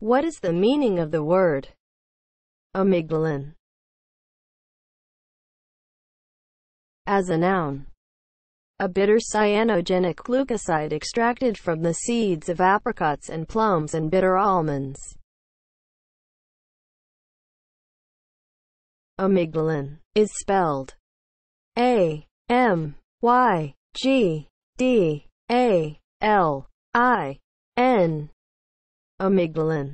What is the meaning of the word amygdalin as a noun? A bitter cyanogenic glucoside extracted from the seeds of apricots and plums and bitter almonds. Amygdalin is spelled A M Y G D A L I N amygdalin